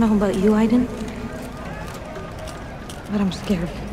don't know about you, Aiden, but I'm scared.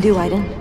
do, Aiden?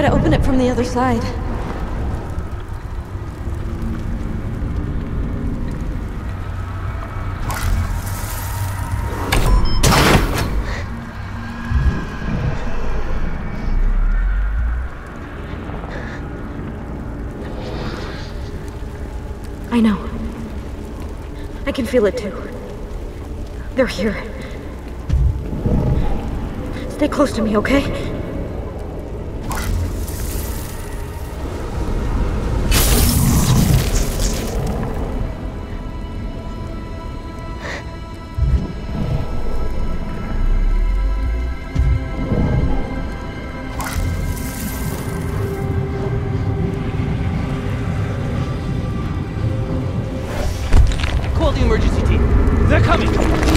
Try to open it from the other side. I know. I can feel it too. They're here. Stay close to me, okay? Coming.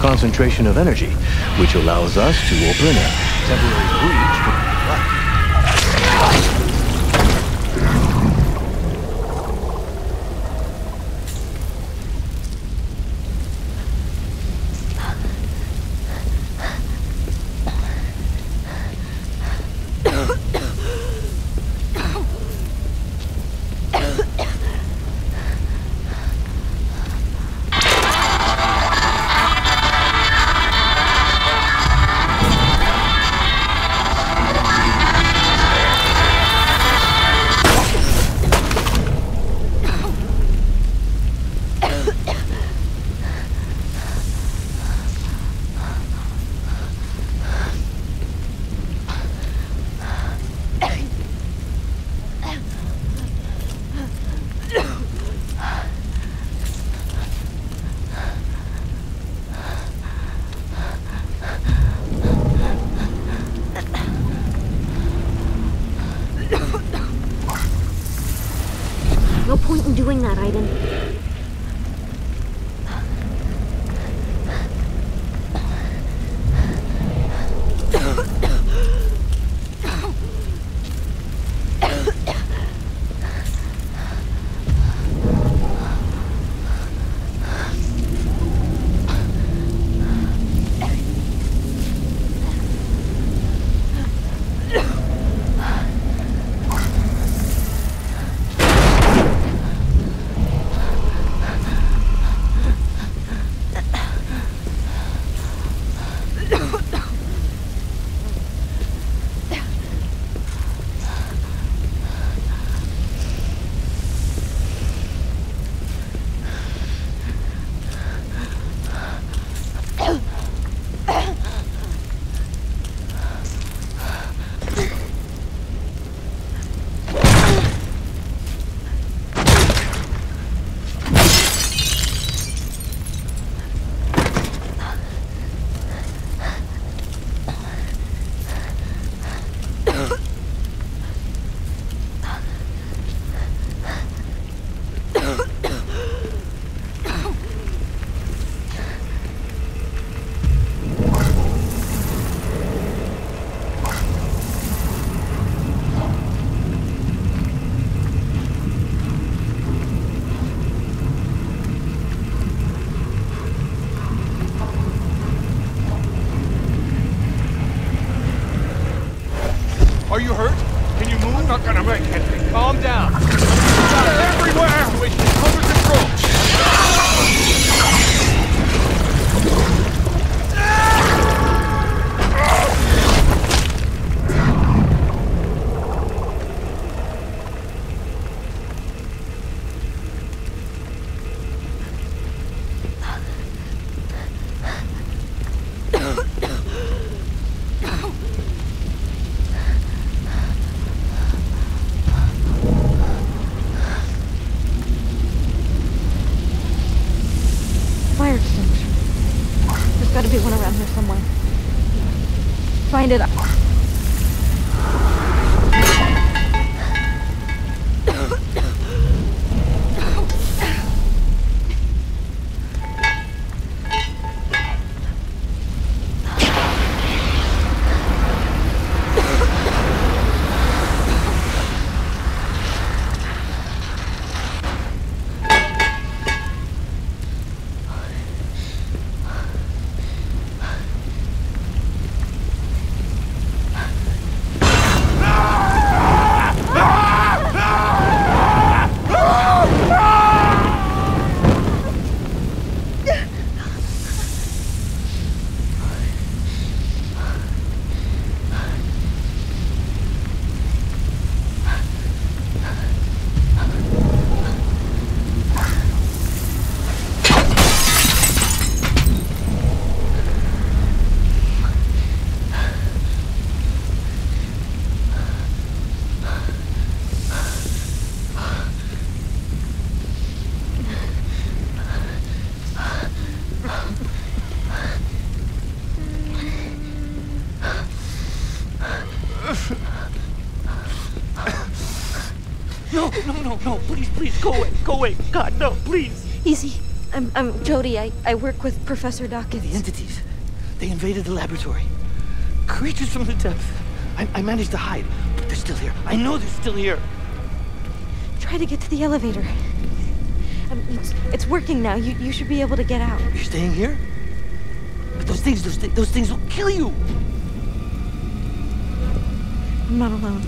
Concentration of energy, which allows us to open a temporary breach No, no, no, no. Please, please, go away. Go away. God, no, please. Easy. I'm, I'm Jodie. I, I work with Professor Dawkins. The entities. They invaded the laboratory. Creatures from the depths. I, I managed to hide, but they're still here. I know they're still here. Try to get to the elevator. Um, it's, it's working now. You, you should be able to get out. You're staying here? But those things, those, thi- those things will kill you. I'm not alone.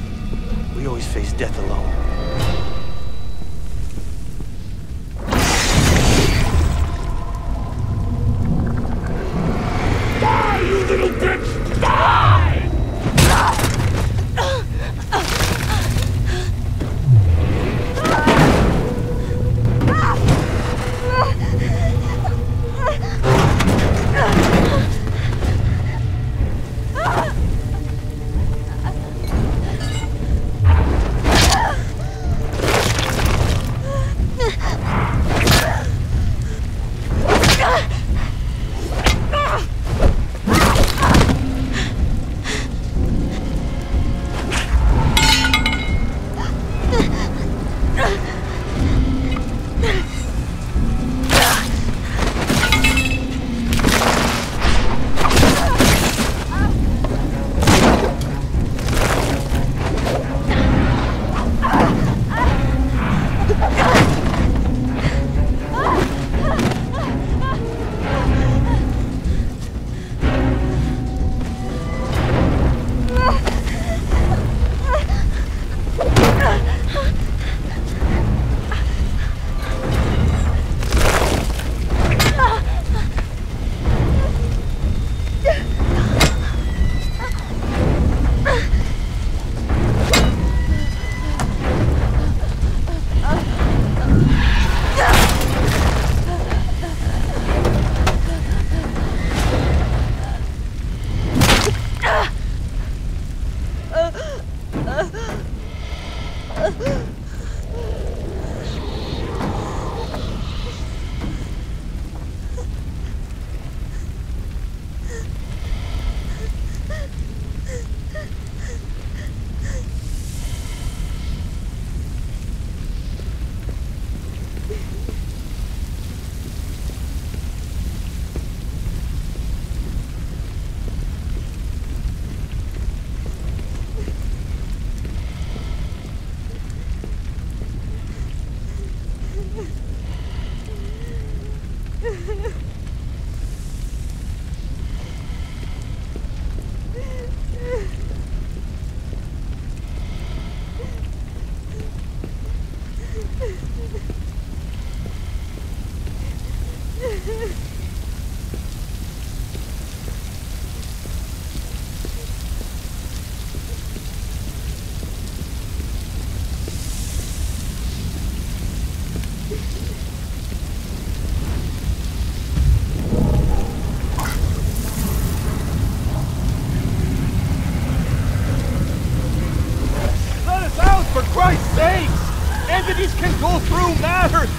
We always face death alone.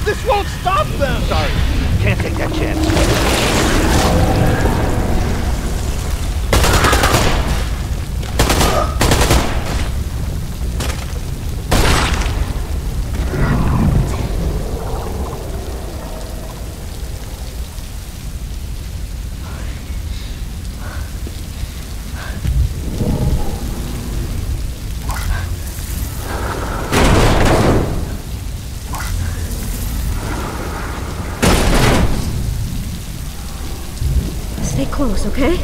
This won't stop them! Sorry, can't take that chance. Stay close, okay?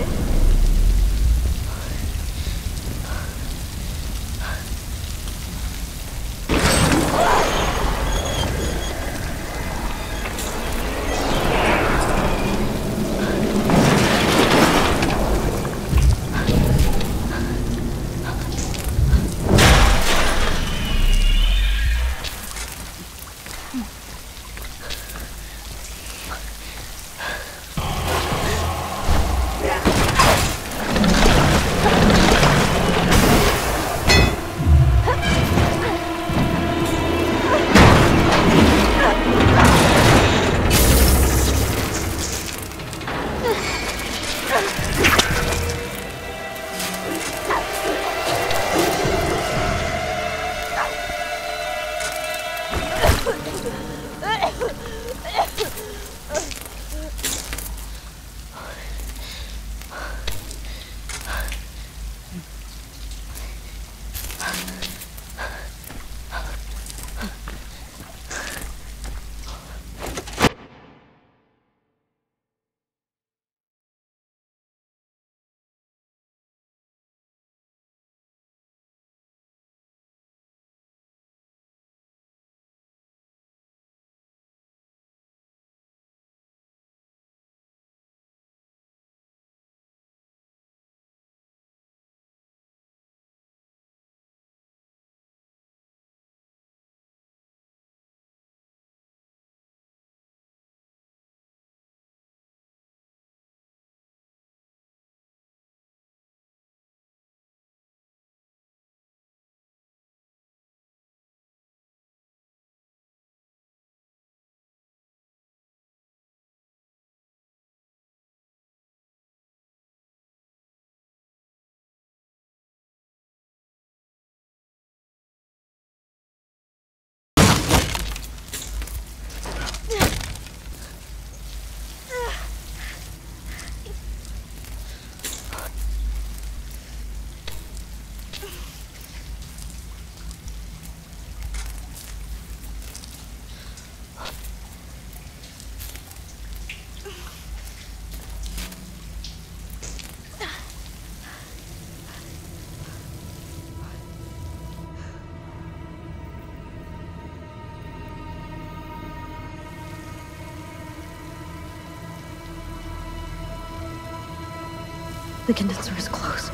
The condenser is close.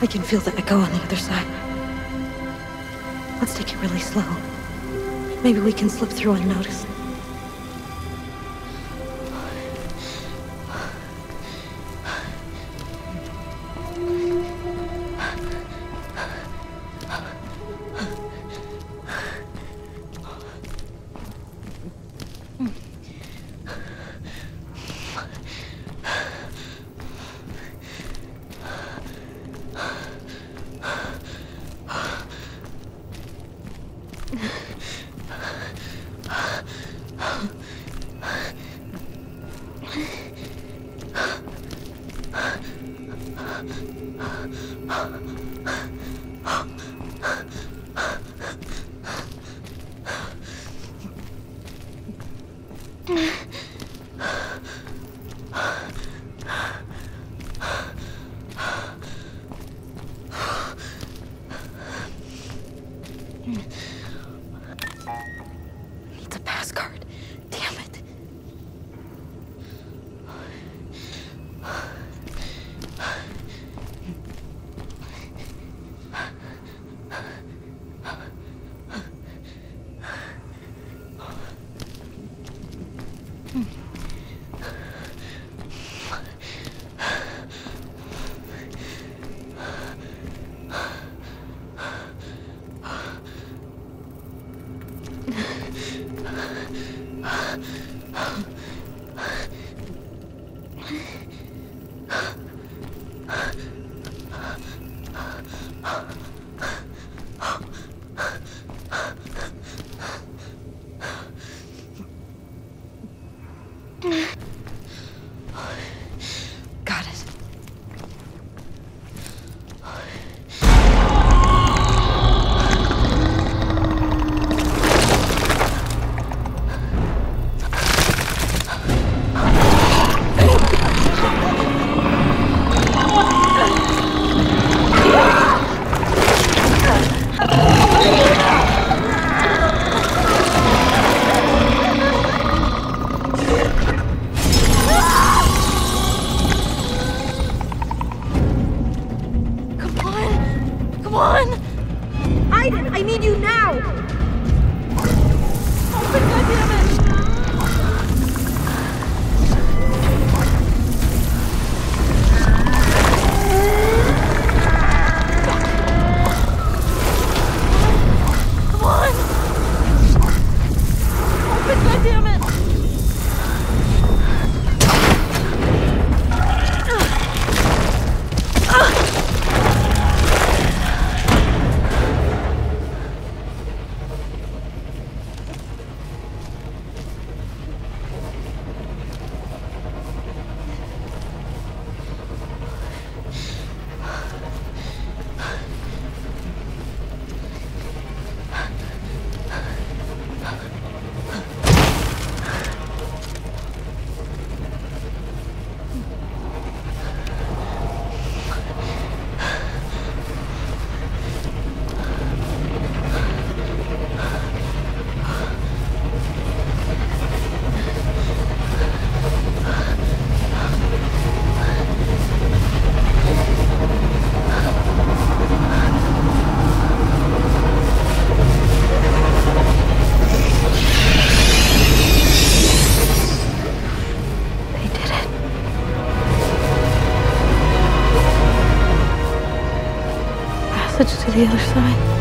I can feel the echo on the other side. Let's take it really slow. Maybe we can slip through unnoticed. switch to the other side.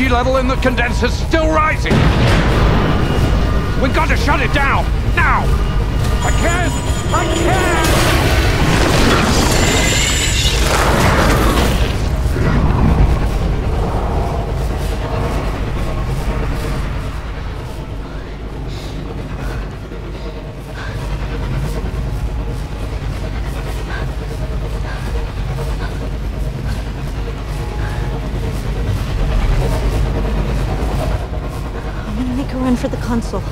energy level in the condenser's still rising. We've got to shut it down, now! I can't! I can't! Hanso.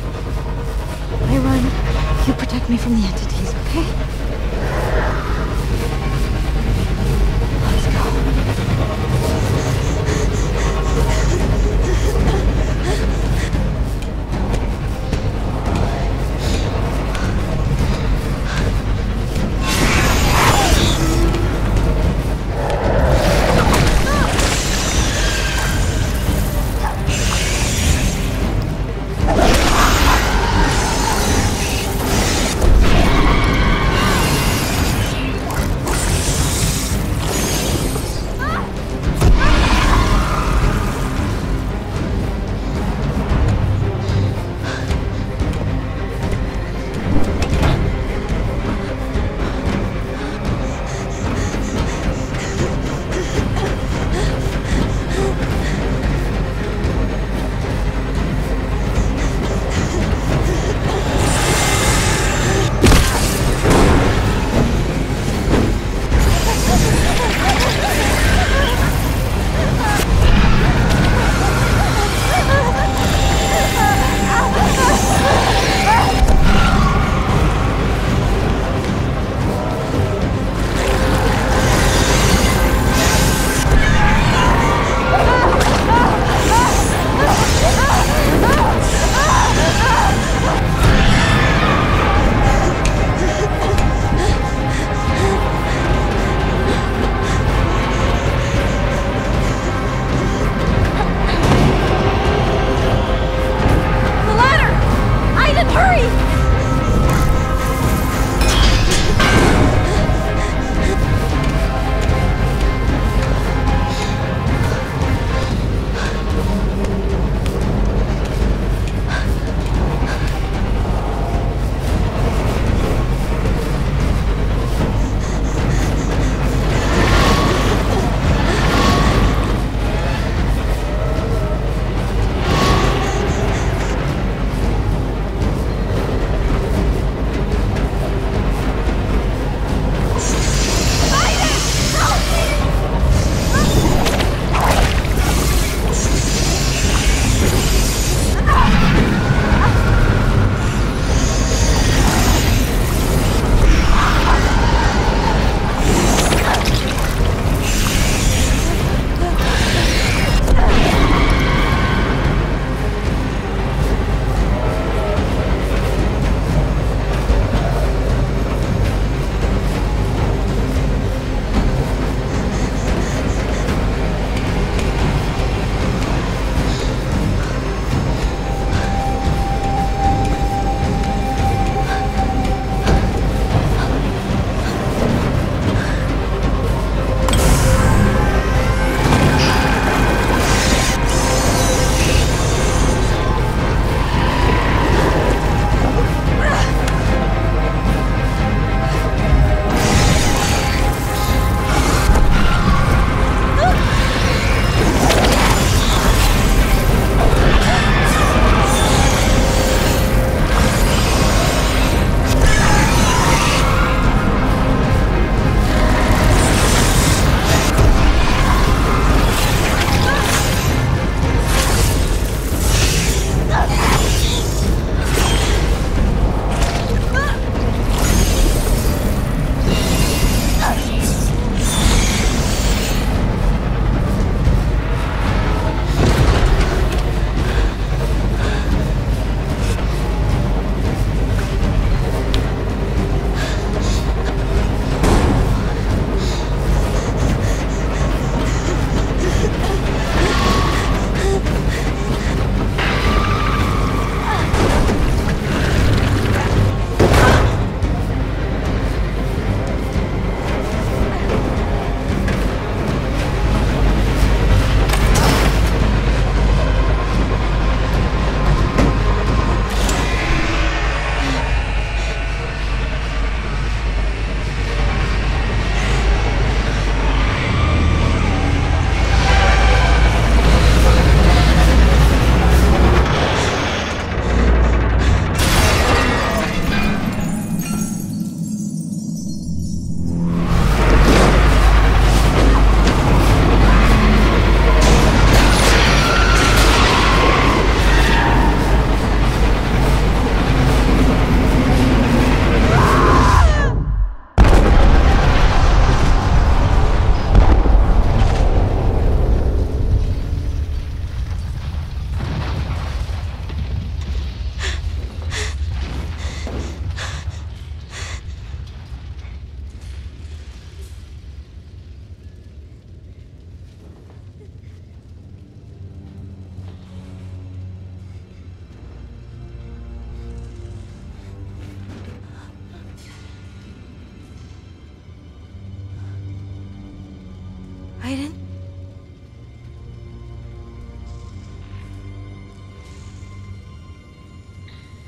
Aiden?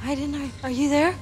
Aiden, are, are you there?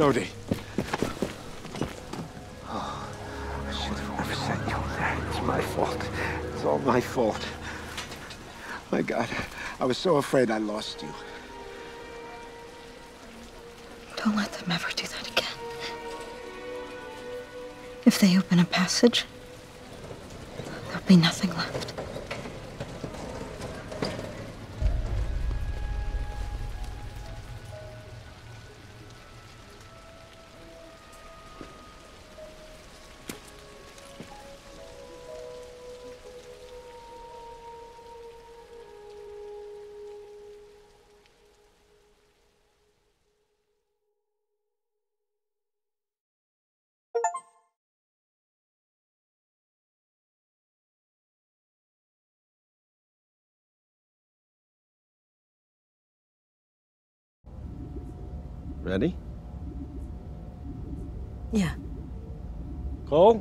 Jodie. Oh, I should have never sent you there. It's my fault. It's all my fault. My God, I was so afraid I lost you. Don't let them ever do that again. If they open a passage, there'll be nothing left. Ready? Yeah. Cole?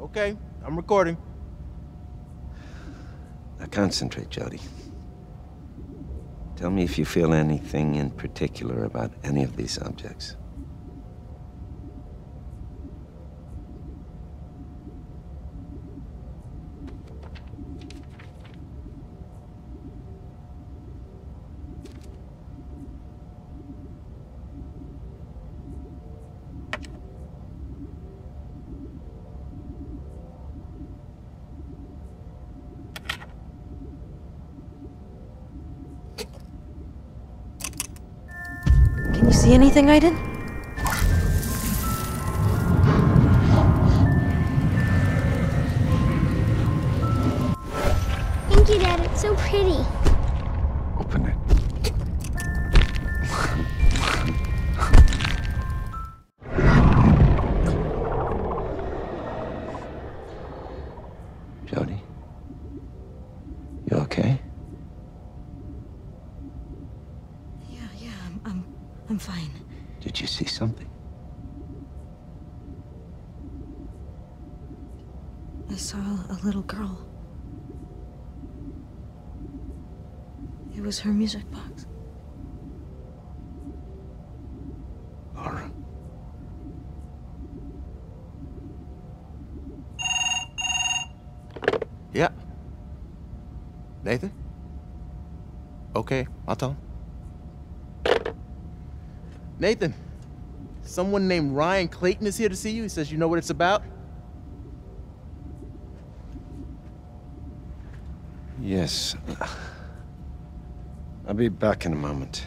Okay, I'm recording. Now concentrate, Jodie. Tell me if you feel anything in particular about any of these objects. See Aiden? Was her music box. Laura? Yeah. Nathan? Okay, I'll tell him. Nathan, someone named Ryan Clayton is here to see you. He says you know what it's about. Yes. I'll be back in a moment.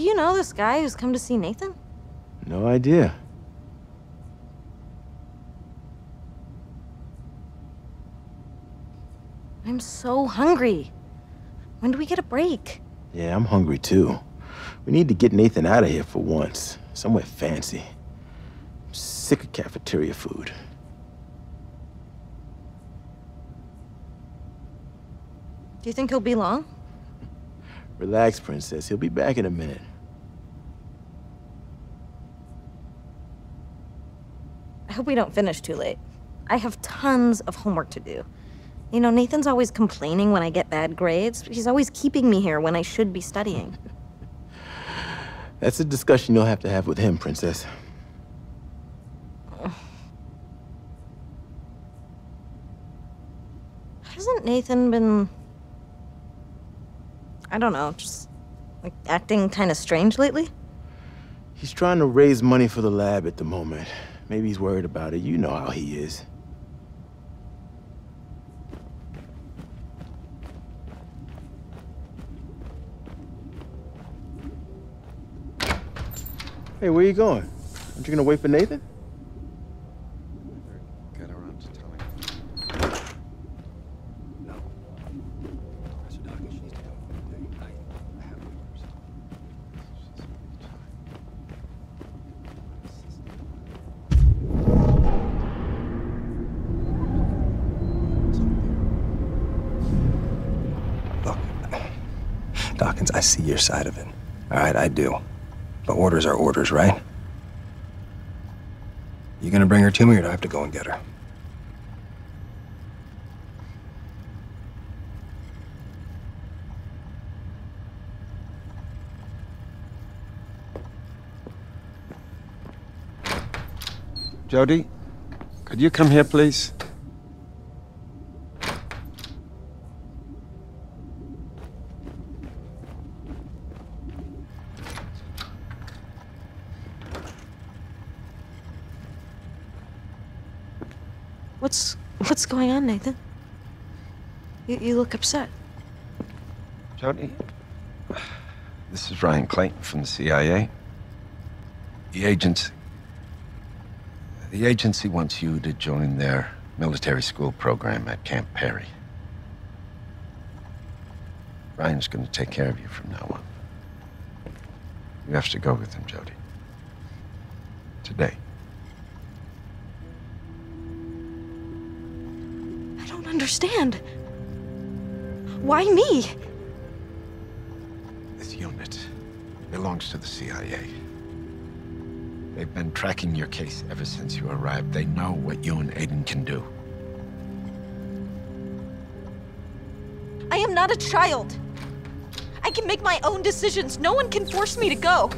Do you know this guy who's come to see Nathan? No idea. I'm so hungry. When do we get a break? Yeah, I'm hungry too. We need to get Nathan out of here for once. Somewhere fancy. I'm sick of cafeteria food. Do you think he'll be long? Relax, Princess. He'll be back in a minute. I hope we don't finish too late. I have tons of homework to do. You know, Nathan's always complaining when I get bad grades. He's always keeping me here when I should be studying. That's a discussion you'll have to have with him, Princess. Hasn't Nathan been. I don't know, just like acting kind of strange lately? He's trying to raise money for the lab at the moment. Maybe he's worried about it. You know how he is. Hey, where you going? Aren't you gonna wait for Nathan? Get around to telling No. Professor Dawkins, she needs to go. I, I have orders. Look, Dawkins, I see your side of it. All right, I do. But orders are orders, right? You gonna bring her to me, or do I have to go and get her? Jodie, could you come here, please? What's what's going on, Nathan? You, you look upset. Jodie, this is Ryan Clayton from the CIA. The agency. The agency wants you to join their military school program at Camp Perry. Ryan's going to take care of you from now on. You have to go with him, Jodie. Today. Understand. Why me? This unit belongs to the CIA. They've been tracking your case ever since you arrived. They know what you and Aiden can do. I am not a child. I can make my own decisions. No one can force me to go.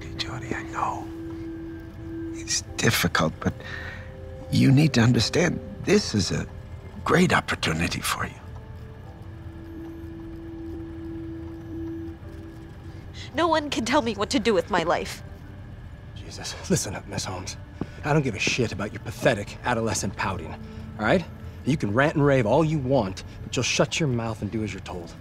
Hey, Jodie, I know. It's difficult, but you need to understand this is a great opportunity for you. No one can tell me what to do with my life. Jesus, listen up, Miss Holmes. I don't give a shit about your pathetic adolescent pouting, all right? You can rant and rave all you want, but you'll shut your mouth and do as you're told.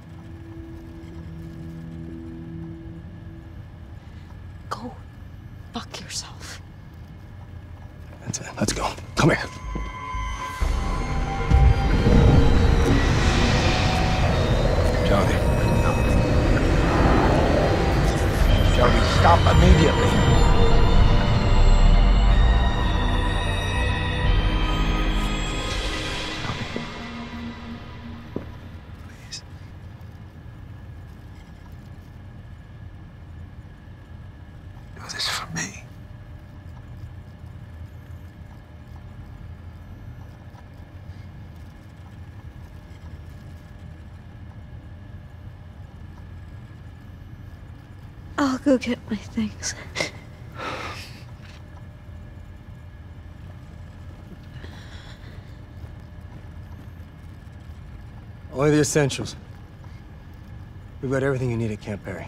My things. Only the essentials. We've got everything you need at Camp Perry.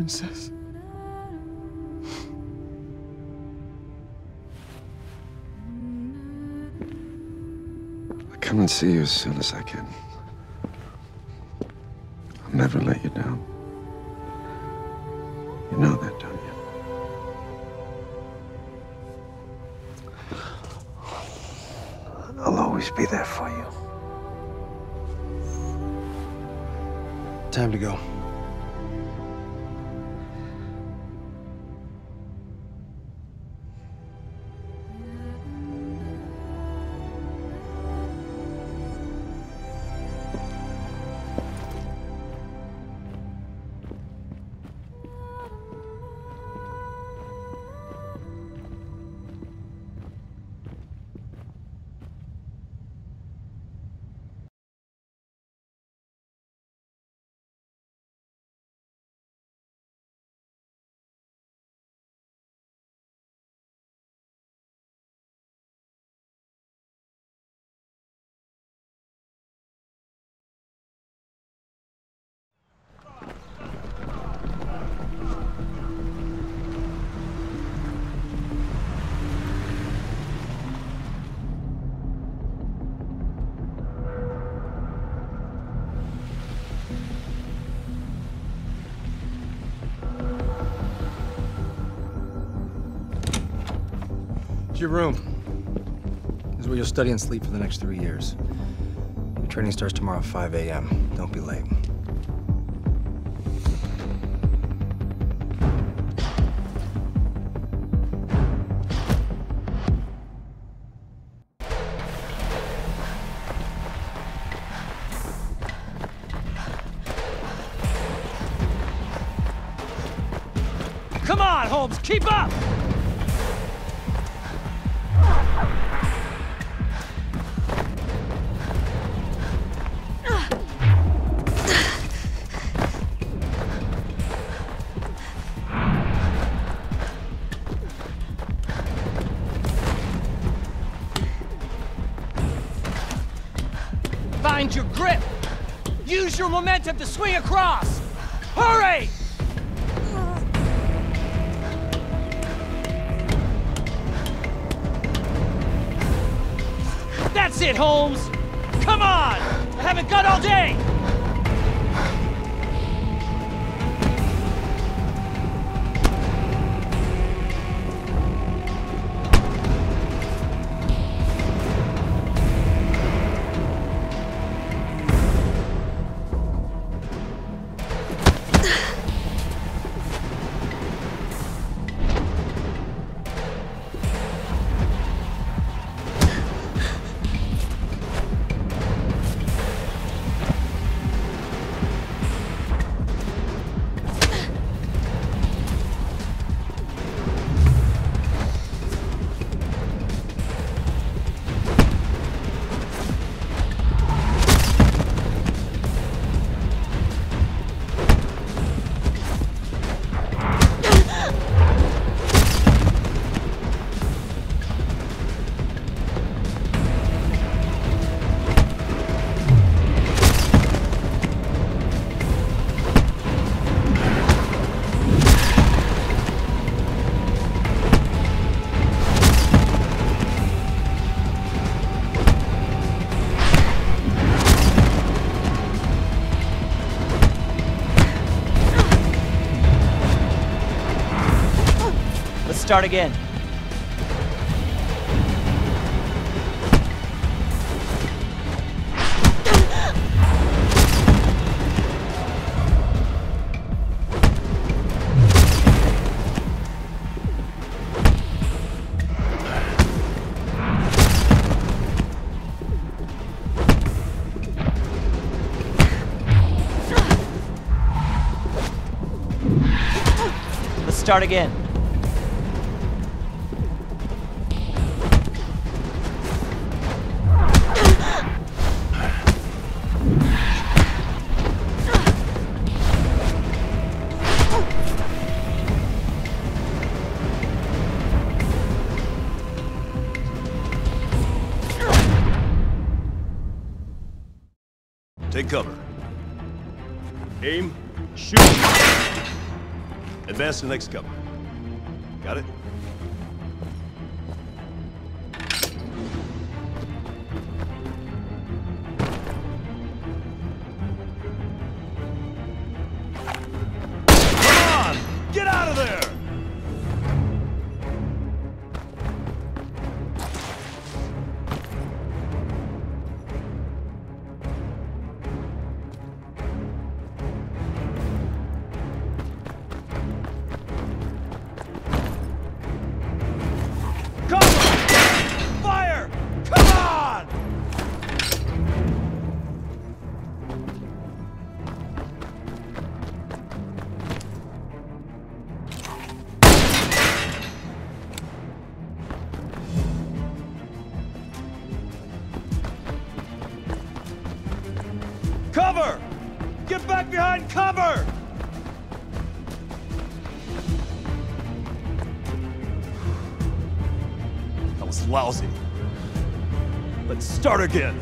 princess. I'll come and see you as soon as I can. I'll never let your room. This is where you'll study and sleep for the next three years. Your training starts tomorrow at 5 a.m. Don't be late. Come on, Holmes, keep up! Your momentum to swing across! Hurry! That's it, Holmes! Come on! I haven't got all day! start again. start again. next couple. again.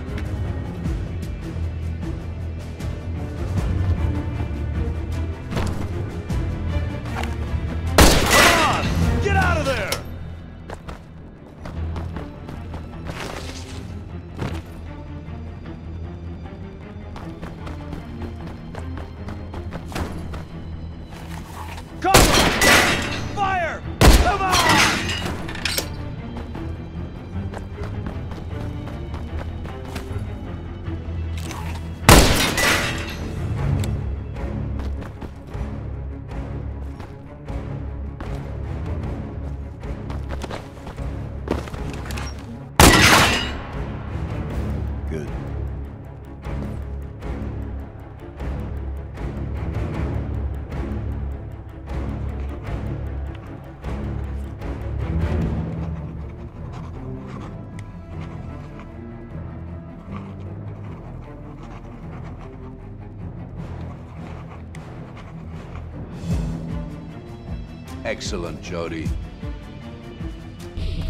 Excellent, Jodie.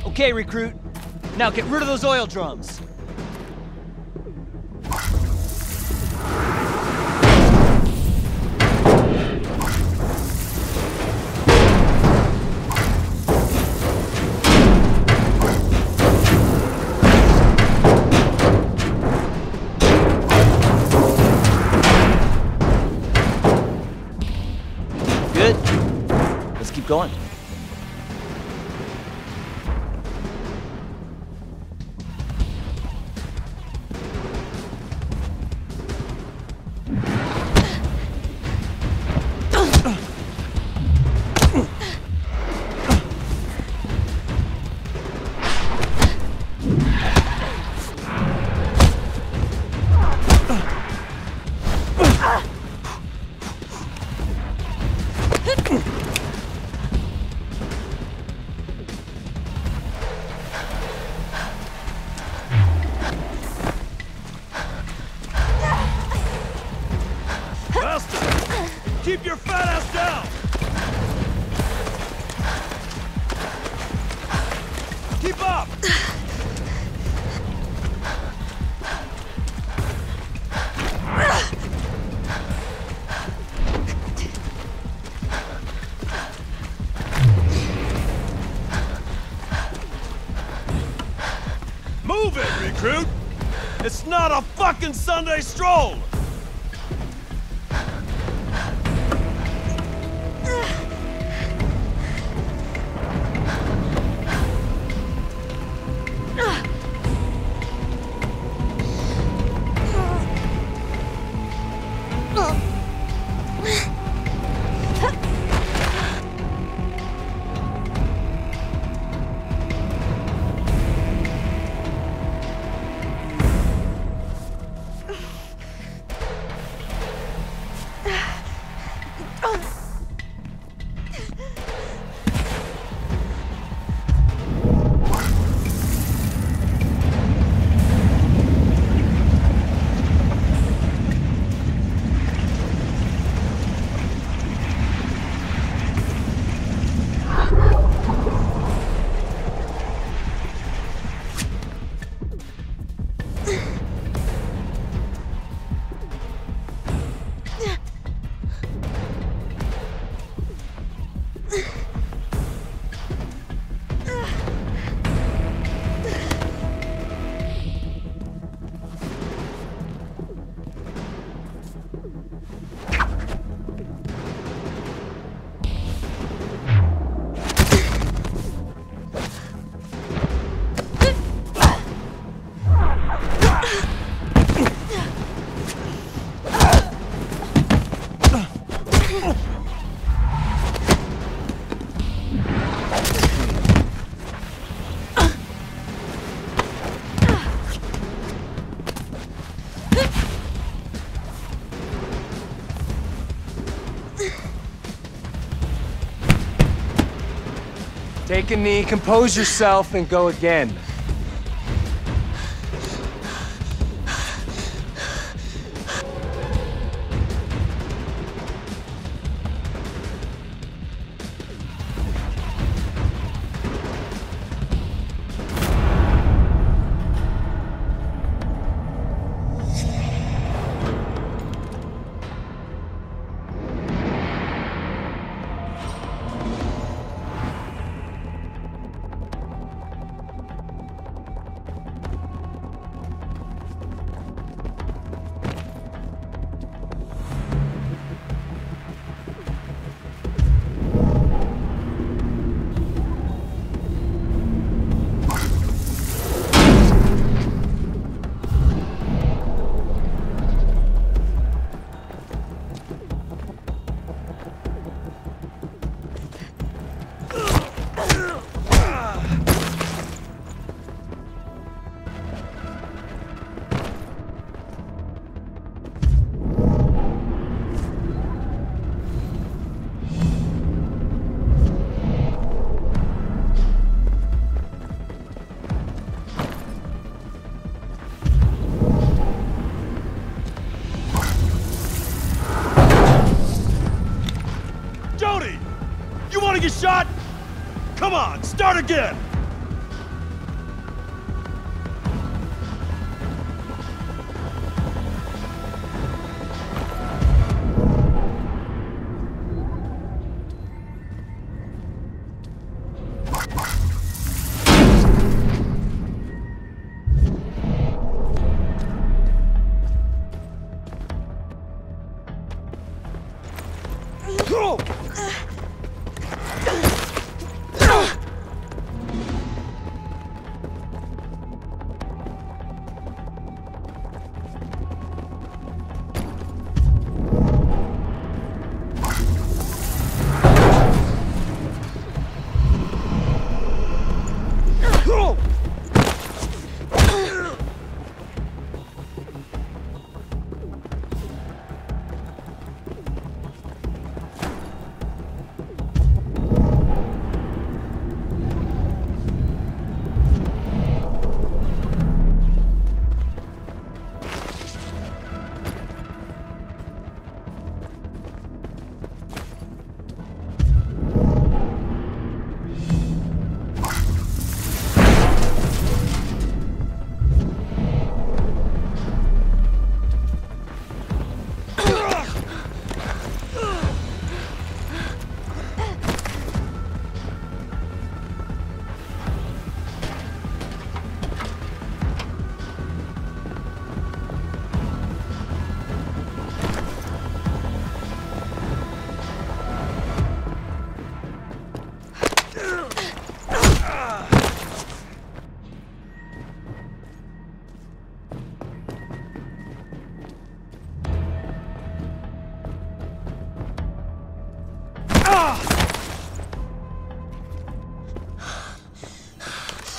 Okay, recruit. Now get rid of those oil drums. Sunday stroll! Take a knee, compose yourself, and go again. Start again!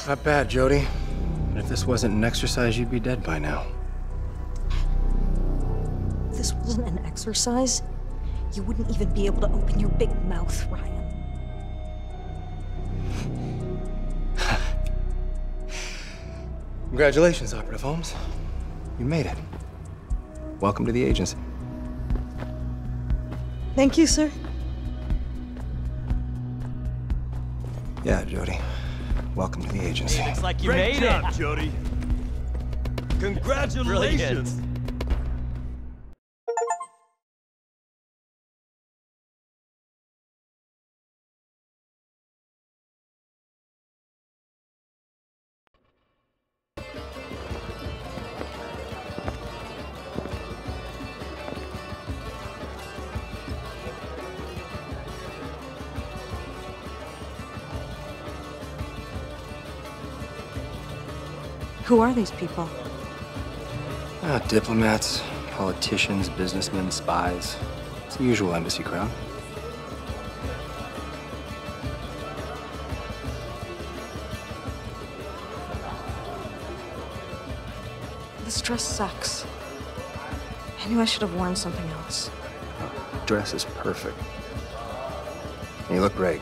Not bad, Jodie. But if this wasn't an exercise, you'd be dead by now. If this wasn't an exercise, you wouldn't even be able to open your big mouth, Ryan. Congratulations, Operative Holmes. You made it. Welcome to the agency. Thank you, sir. Yeah, Jodie. Welcome to the agency. Looks like you Great made job, it. Jodie. Congratulations. Brilliant. Who are these people? Ah, diplomats, politicians, businessmen, spies. It's the usual embassy crowd. This dress sucks. I knew I should have worn something else. Dress is perfect. And you look great.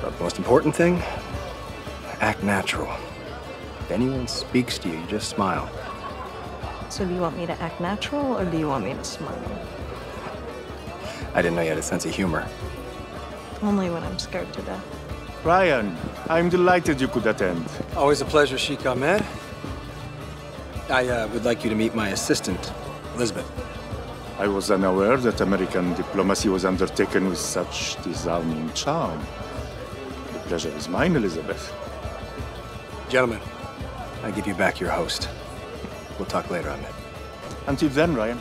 But the most important thing, act natural. If anyone speaks to you, you just smile. So do you want me to act natural or do you want me to smile? I didn't know you had a sense of humor. Only when I'm scared to death. Ryan, I'm delighted you could attend. Always a pleasure, Sheikh Ahmed. I uh, would like you to meet my assistant, Elizabeth. I was unaware that American diplomacy was undertaken with such disarming charm. The pleasure is mine, Elizabeth. Gentlemen, I give you back your host. We'll talk later, Ahmed. Until then, Ryan.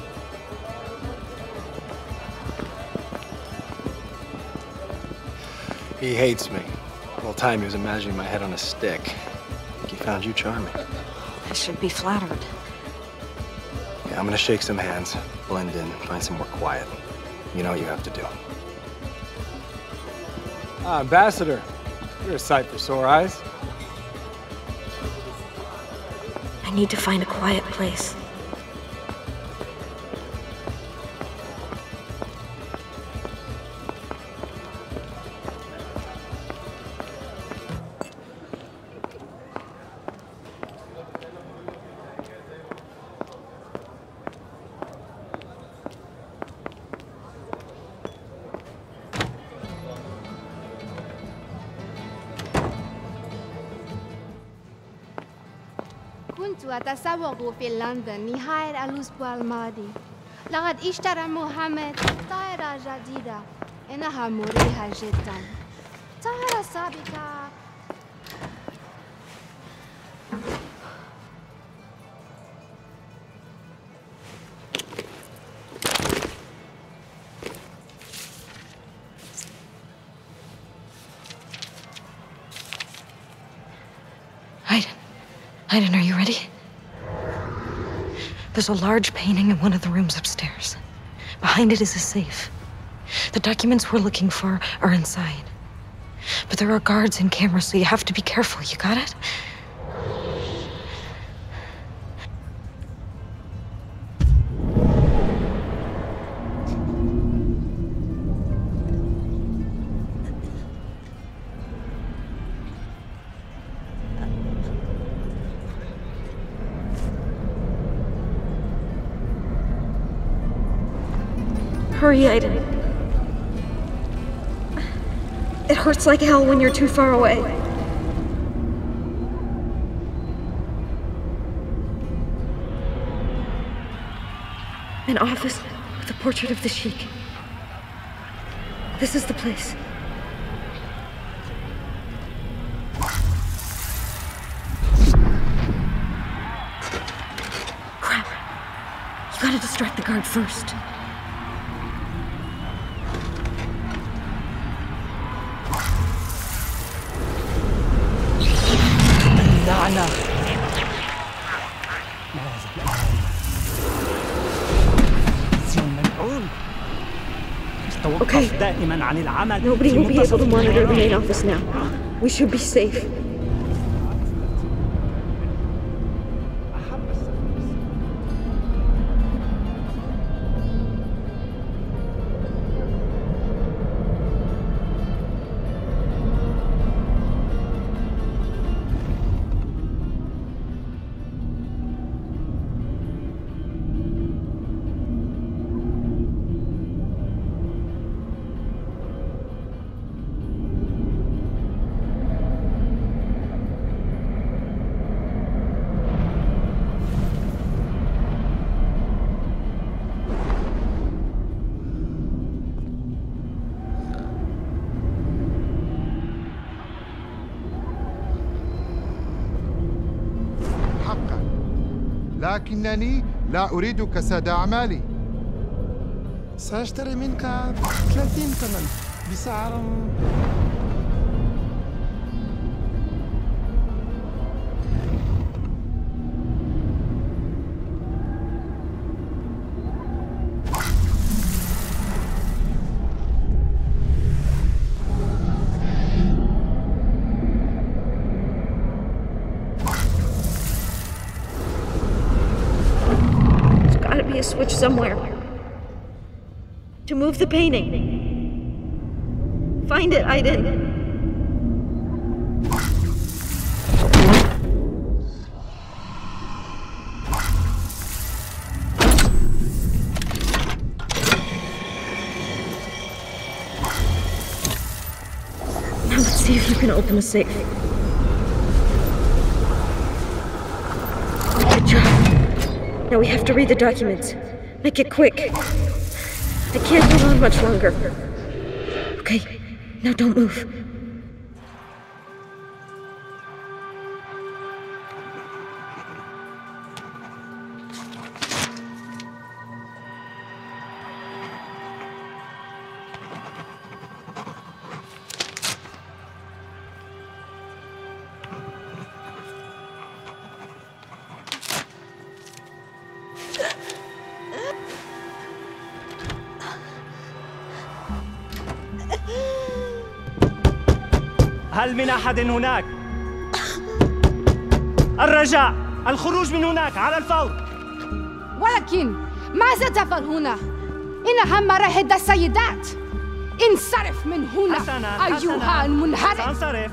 He hates me. All the whole time he was imagining my head on a stick. I think he found you charming. I should be flattered. Yeah, I'm gonna shake some hands, blend in, find some more quiet. You know what you have to do. Ah, Ambassador, you're a sight for sore eyes. I need to find a quiet place. كنت أتسوق في لندن نهاية الأسبوع الماضي لقد اشترى محمد طائرة جديدة إنها مريحة جدا طائرة سابقة Aiden. Aiden, are you? There's a large painting in one of the rooms upstairs. Behind it is a safe. The documents we're looking for are inside. But there are guards and cameras, so you have to be careful. You got it? It hurts like hell when you're too far away. An office with a portrait of the Sheik. This is the place. Crap. You gotta distract the guard first. عن العمل Nobody في will be able to منتصف monitor the main الليل. office now. We should be safe. لكنني لا أريد كساد أعمالي. سأشتري منك 30 ثمن بسعر somewhere. To move the painting. Find it, Aiden. Now let's see if you can open the safe. Now we have to read the documents. Make it quick. I can't hold on much longer. Okay, now don't move. هل من أحد هناك؟ الرجاء الخروج من هناك على الفور ولكن ماذا تفعل هنا؟ إنها مراهد السيدات انصرف من هنا حسنا أيها حسنا. المنحرف سأنصرف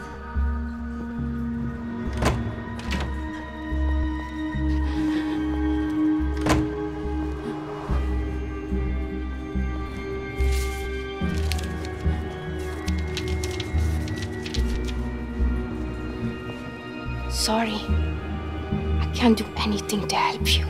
Sorry. I can't do anything to help you.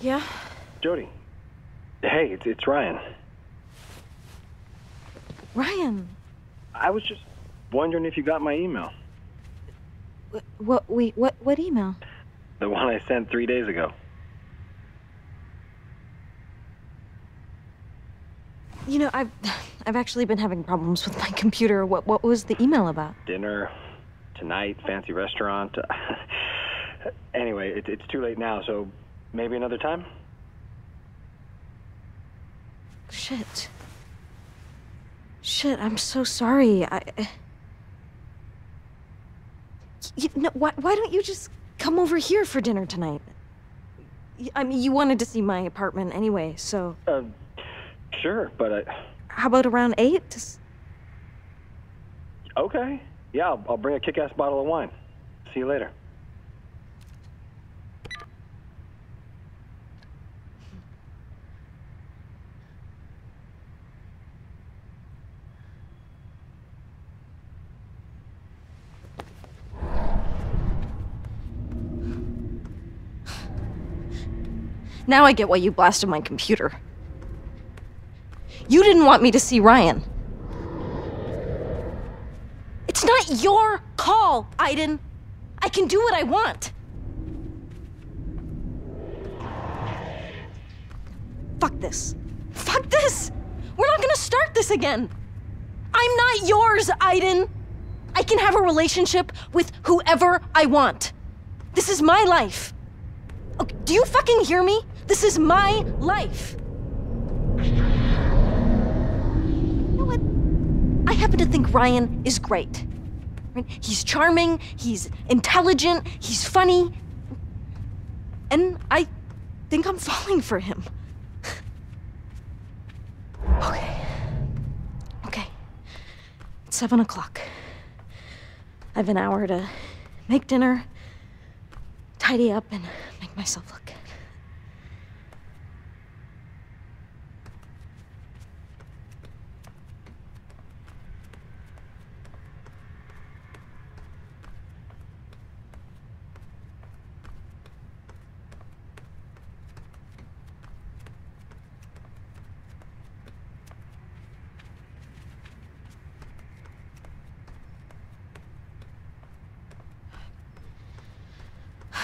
Yeah? Jodie. Hey, it's, it's Ryan. Ryan, I was just wondering if you got my email. wh- what? Wait, what? What email? The one I sent three days ago. You know, I've, I've actually been having problems with my computer. What? What was the email about? Dinner, tonight, fancy restaurant. anyway, it, it's too late now, so maybe another time? Shit. Shit, I'm so sorry. I. You know, why, why don't you just come over here for dinner tonight? I mean, you wanted to see my apartment anyway, so Uh, sure, but I. how about around 8? Just- Okay. Yeah, I'll, I'll bring a kick ass bottle of wine. See you later. Now I get why you blasted my computer. You didn't want me to see Ryan. It's not your call, Aiden. I can do what I want. Fuck this. Fuck this! We're not gonna start this again! I'm not yours, Aiden! I can have a relationship with whoever I want. This is my life. Okay, do you fucking hear me? This is my life. You know what? I happen to think Ryan is great. He's charming, he's intelligent, he's funny. And I think I'm falling for him. okay. Okay. It's seven o'clock. I have an hour to make dinner, tidy up, and make myself look good.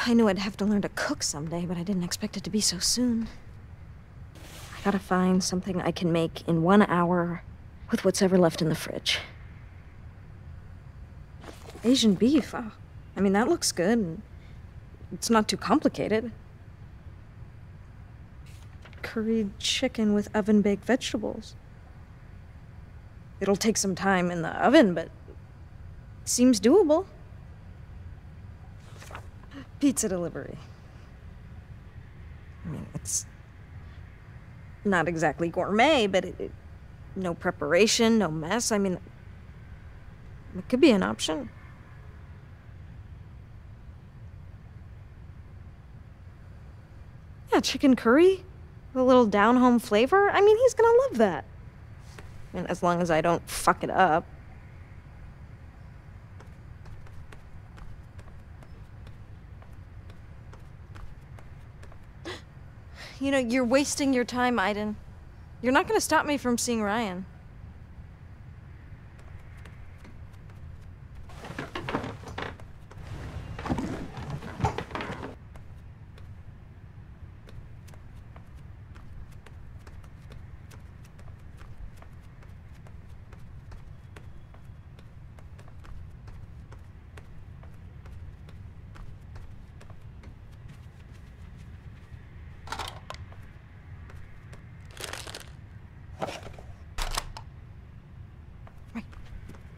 I knew I'd have to learn to cook someday, but I didn't expect it to be so soon. I gotta find something I can make in one hour with what's ever left in the fridge. Asian beef, oh, I mean, that looks good. It's not too complicated. Curried chicken with oven baked vegetables. It'll take some time in the oven, but seems doable. Pizza delivery. I mean, it's not exactly gourmet, but it, it, no preparation, no mess. I mean, it could be an option. Yeah, chicken curry with a little down home flavor. I mean, he's gonna love that. I mean, as long as I don't fuck it up. You know, you're wasting your time, Aiden. You're not gonna stop me from seeing Ryan.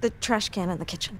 The trash can in the kitchen.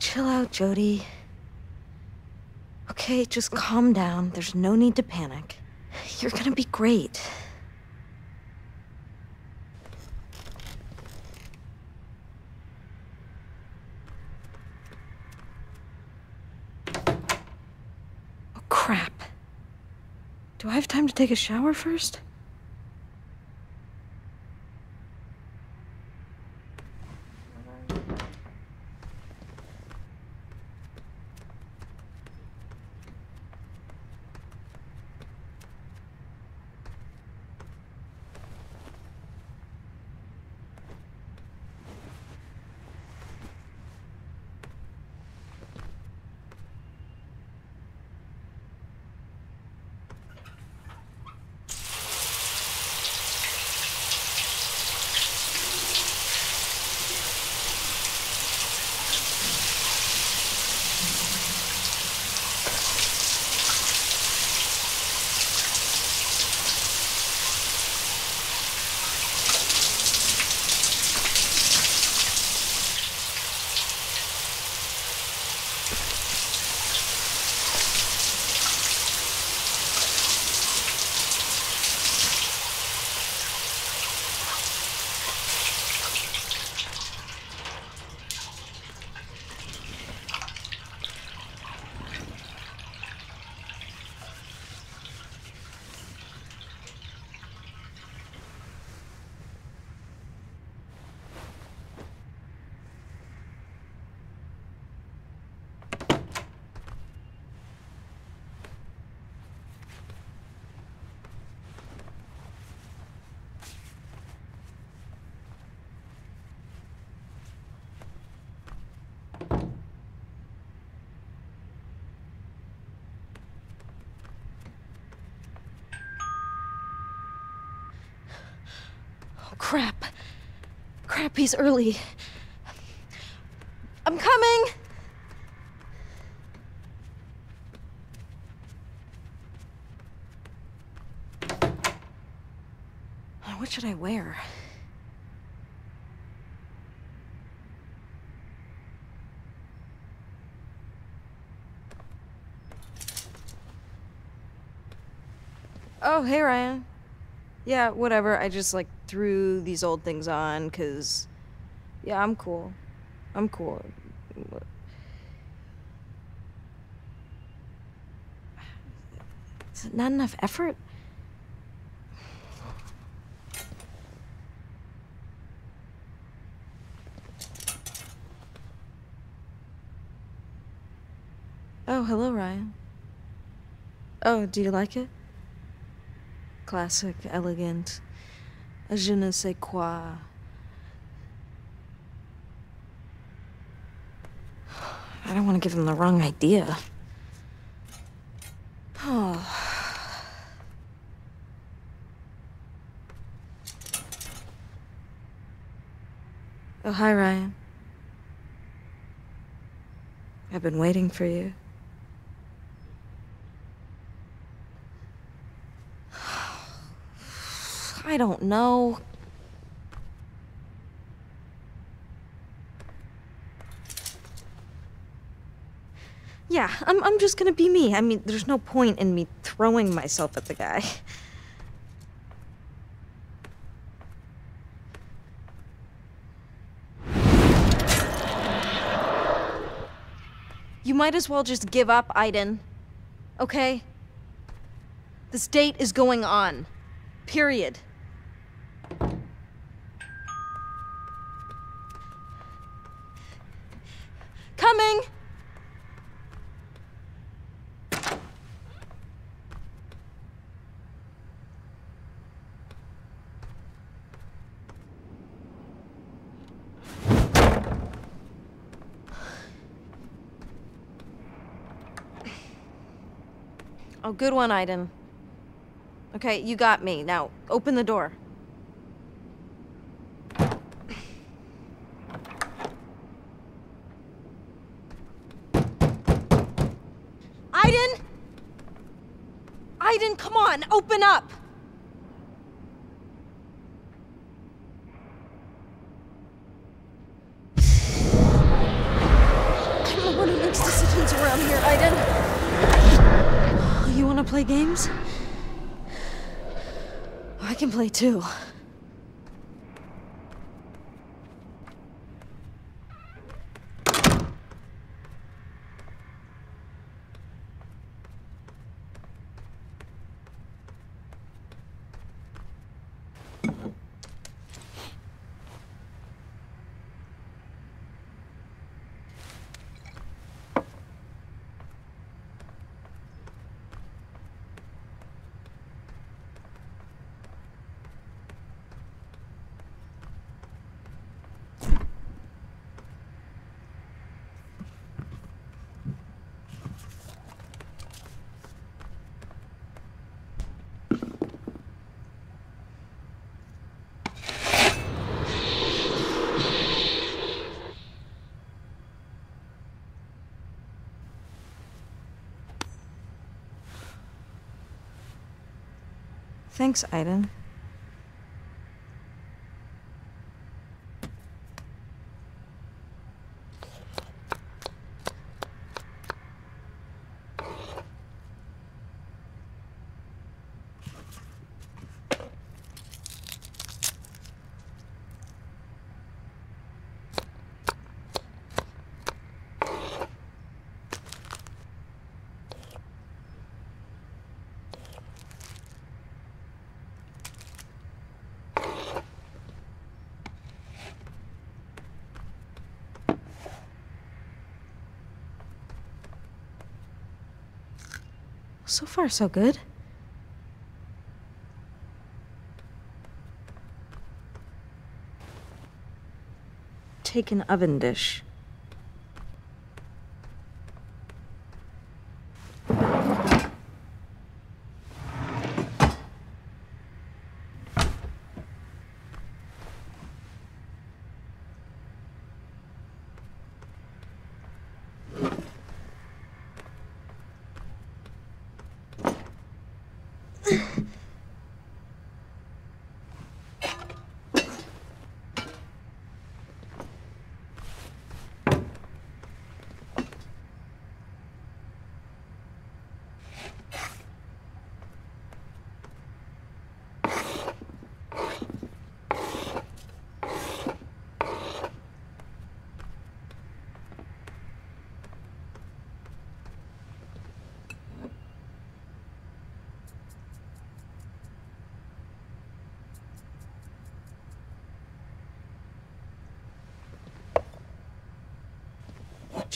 Chill out, Jodie. Okay, just calm down. There's no need to panic. You're gonna be great. Oh, crap. Do I have time to take a shower first? Crap. Crap, he's early. I'm coming! What should I wear? Oh, hey Ryan. Yeah, whatever. I just like threw these old things on cuz yeah, I'm cool. I'm cool. Is it not enough effort? Oh, hello, Ryan. Oh, do you like it? Classic, elegant, a je ne sais quoi. I don't want to give him the wrong idea. Oh. Oh, hi, Ryan. I've been waiting for you. I don't know. Yeah, I'm, I'm just gonna be me. I mean, there's no point in me throwing myself at the guy. You might as well just give up, Aiden. Okay? This date is going on. Period. Coming! Oh, good one, Aiden. Okay, you got me. Now, open the door. Aiden! Aiden, come on, open up! I'm the one who makes decisions around here, Aiden. You wanna play games? I can play too. Thanks, Aiden. So far, so good. Take an oven dish.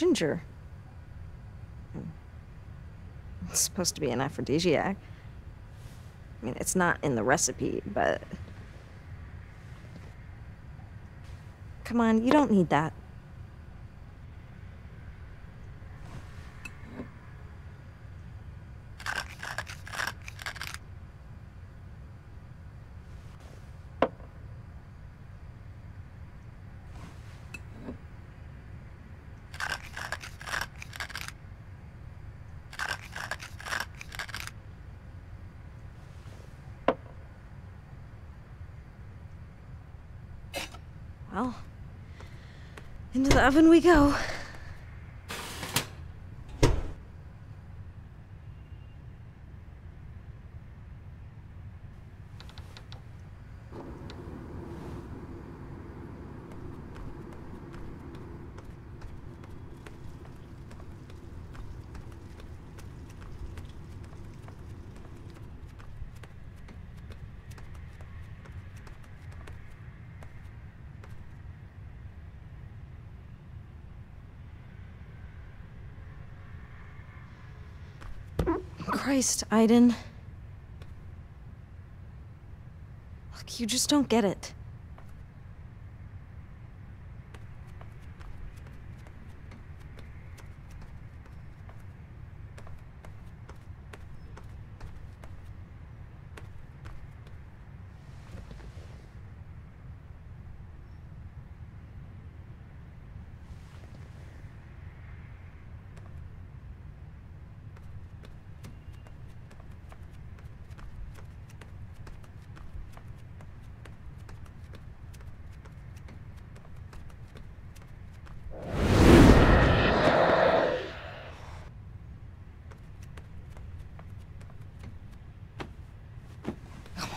Ginger. It's supposed to be an aphrodisiac. I mean, it's not in the recipe, but. Come on, you don't need that. Well, into the oven we go. Christ, Aiden. Look, you just don't get it.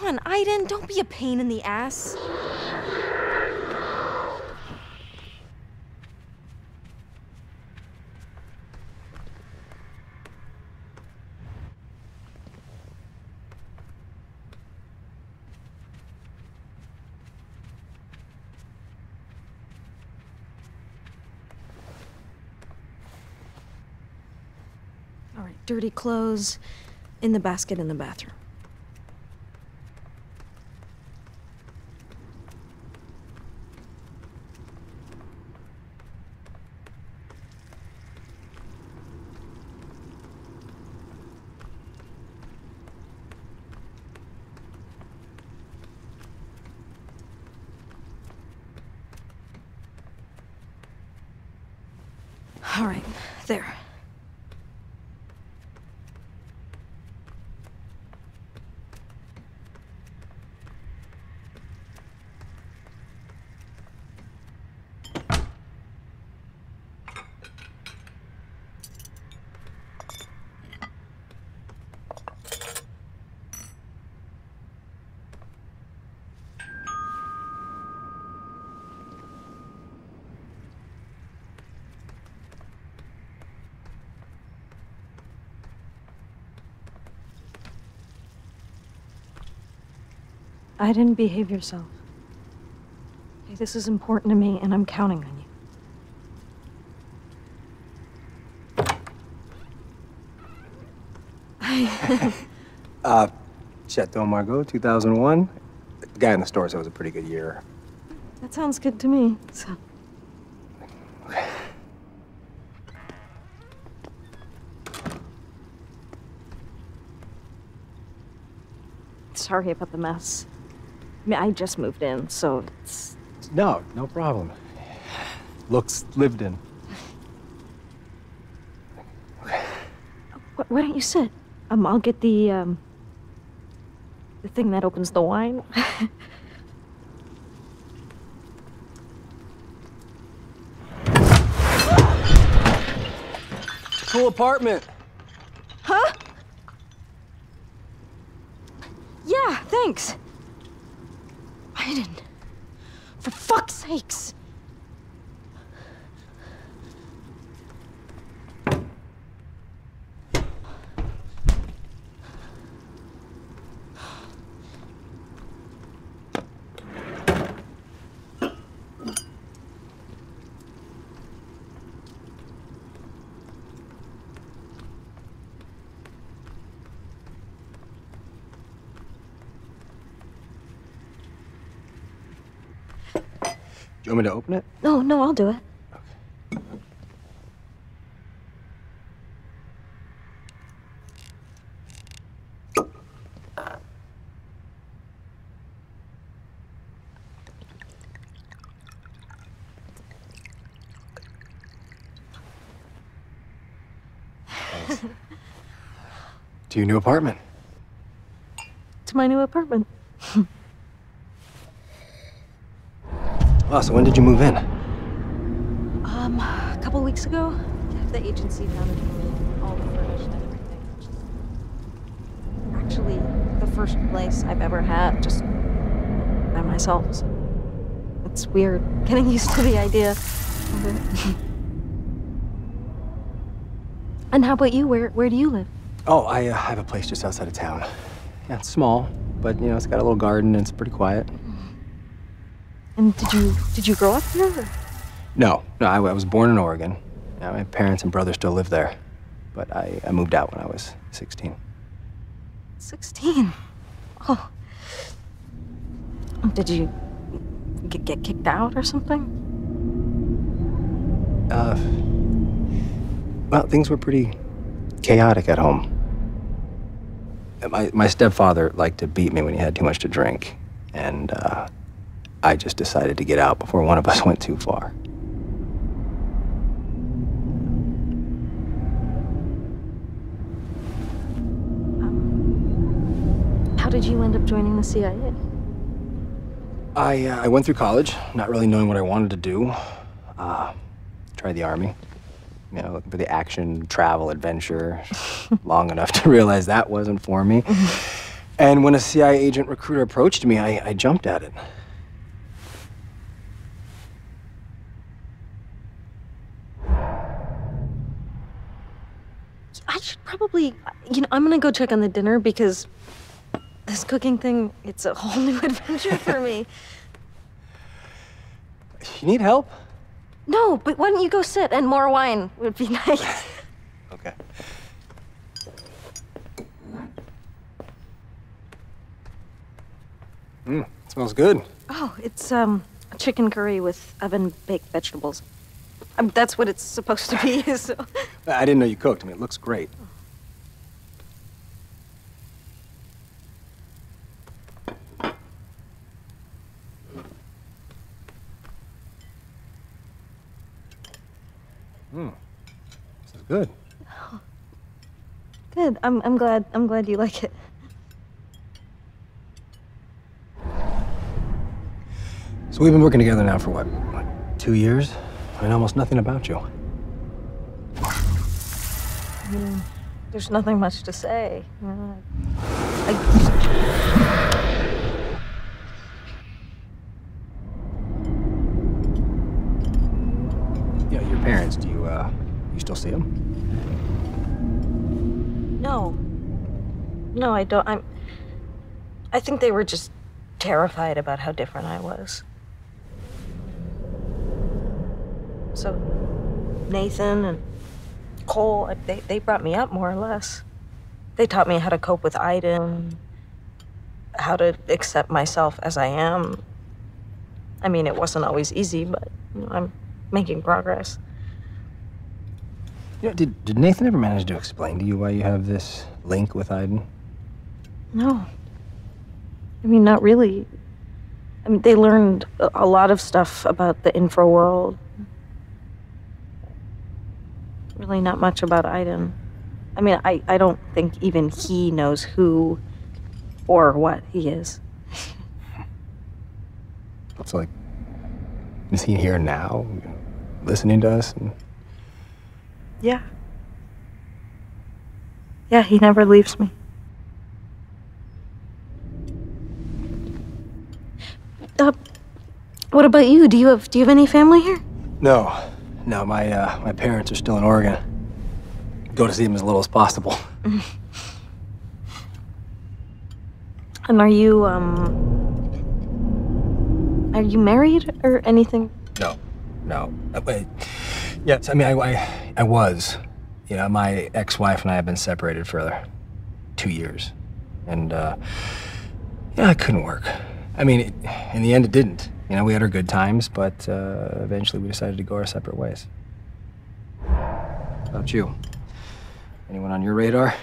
Come on, Don't be a pain in the ass. All right, dirty clothes in the basket in the bathroom. All right, there. I didn't behave yourself. Okay, this is important to me, and I'm counting on you. Uh, Chateau Margaux, 2001. The guy in the store said it was a pretty good year. That sounds good to me. So. Sorry about the mess. I mean, I just moved in, so it's. No, no problem. Looks lived in. Wh- Why don't you sit? Um, I'll get the um. The thing that opens the wine. Cool apartment. huh? Yeah, thanks. Aiden. For fuck's sakes. You want me to open it? No, no, I'll do it. To your new apartment. To my new apartment. Oh, so when did you move in? Um, a couple weeks ago, the agency found it me, all the furnished and everything. Actually, the first place I've ever had, just by myself. So it's weird getting used to the idea and how about you? Where where do you live? Oh, I uh, have a place just outside of town. Yeah, it's small, but you know, it's got a little garden and it's pretty quiet. And did you did you grow up here? or- No, no, I, I was born in Oregon. Yeah, my parents and brother still live there, but I, I moved out when I was 16. 16. Oh. Did you get, get kicked out or something? Uh, well, things were pretty chaotic at home. My, my stepfather liked to beat me when he had too much to drink, and uh, I just decided to get out before one of us went too far. How did you end up joining the CIA? I, uh, I went through college, not really knowing what I wanted to do. Uh, tried the army. You know, looking for the action, travel, adventure. long enough to realize that wasn't for me. and when a CIA agent recruiter approached me, I, I jumped at it. I should probably, you know, I'm gonna go check on the dinner because this cooking thing, it's a whole new adventure for me. You need help? No, but why don't you go sit and more wine would be nice. Okay. Mmm, smells good. Oh, it's um a chicken curry with oven baked vegetables. Um, that's what it's supposed to be. So. I didn't know you cooked. I mean, it looks great. Mmm, this is good. Good. I'm I'm glad I'm glad you like it. So we've been working together now for what, what two years? I know almost nothing about you. I mean, there's nothing much to say. you know, I- your parents. Do you uh, you still see them? No. No, I don't. I'm. I think they were just terrified about how different I was. So, Nathan and Cole, they, they brought me up more or less. They taught me how to cope with Aiden, how to accept myself as I am. I mean, it wasn't always easy, but you know, I'm making progress. You know, did did Nathan ever manage to explain to you why you have this link with Aiden? No. I mean, not really. I mean, they learned a- lot of stuff about the Infraworld. Really, not much about Aiden. I mean, I, I don't think even he knows who or what he is. It's like, is he here now, listening to us? And Yeah. Yeah, he never leaves me. Uh, what about you? Do you have do you have any family here? no, no, my uh, my parents are still in Oregon. Go to see them as little as possible. And are you um are you married or anything? No, no. Uh, wait. Yes, I mean, I, I, I was. You know, my ex-wife and I have been separated for two years, and uh, yeah, it couldn't work. I mean, it, in the end, it didn't. You know, we had our good times, but uh, eventually we decided to go our separate ways. How about you? Anyone on your radar?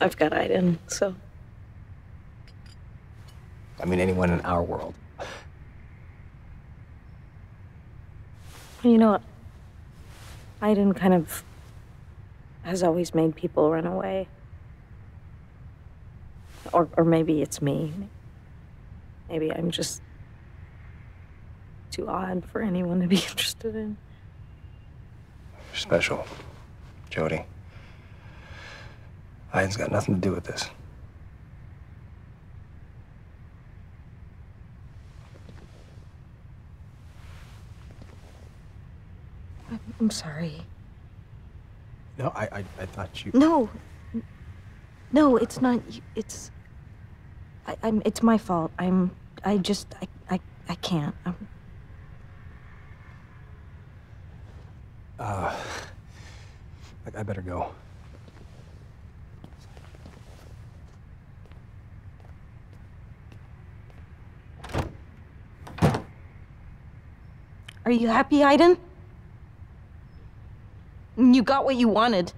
I've got Aiden, so. I mean, anyone in our world. You know what? Aiden kind of has always made people run away. Or, or maybe it's me. Maybe I'm just too odd for anyone to be interested in. You're special, Jodie. Aiden's got nothing to do with this. I'm, I'm sorry. No, I, I, I thought you. No. No, it's not. It's. I, I'm. It's my fault. I'm. I just. I. I. I can't. I'm, Uh, I better go. Are you happy, Aiden? You got what you wanted.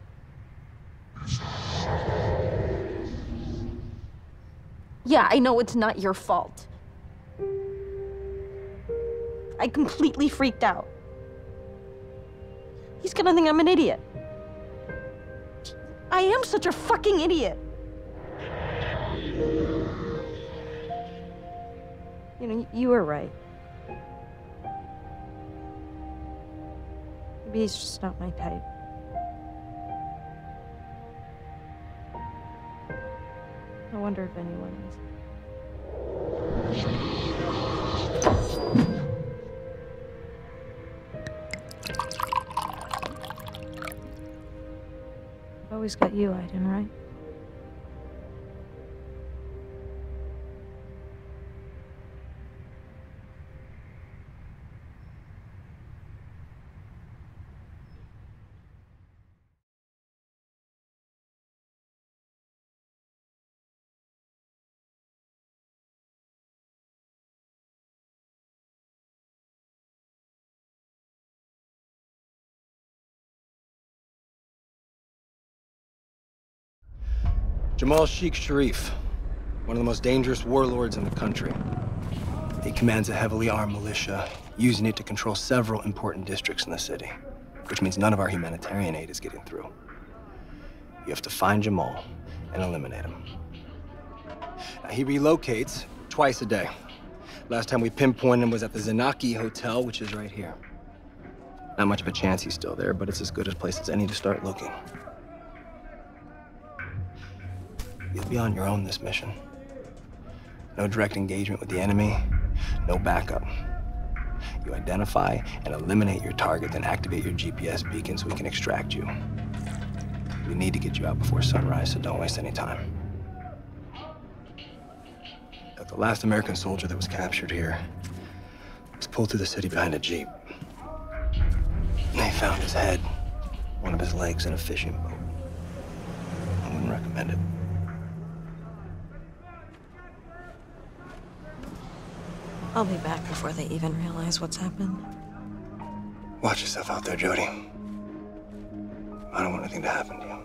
Yeah, I know it's not your fault. I completely freaked out. He's gonna think I'm an idiot. I am such a fucking idiot. You know, you were right. Maybe he's just not my type. I wonder if anyone is. I've always got you, Aiden, right? Jamal Sheikh Sharif, one of the most dangerous warlords in the country. He commands a heavily armed militia, using it to control several important districts in the city, which means none of our humanitarian aid is getting through. You have to find Jamal and eliminate him. Now, he relocates twice a day. Last time we pinpointed him was at the Zanaki Hotel, which is right here. Not much of a chance he's still there, but it's as good a place as any to start looking. You'll be on your own this mission. No direct engagement with the enemy, no backup. You identify and eliminate your target, then activate your GPS beacon so we can extract you. We need to get you out before sunrise, so don't waste any time. The last American soldier that was captured here was pulled through the city behind a jeep. They found his head, one of his legs in a fishing boat. I wouldn't recommend it. I'll be back before they even realize what's happened. Watch yourself out there, Jodie. I don't want anything to happen to you.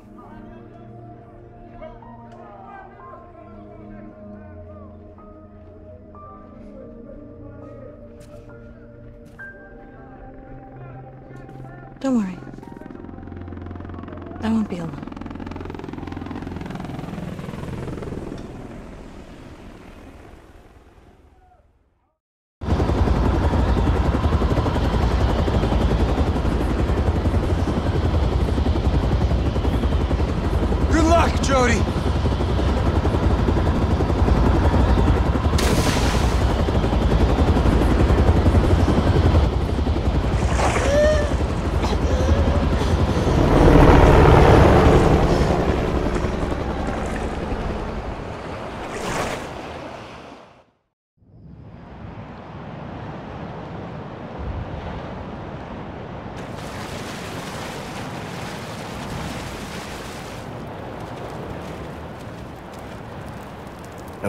Don't worry. I won't be alone.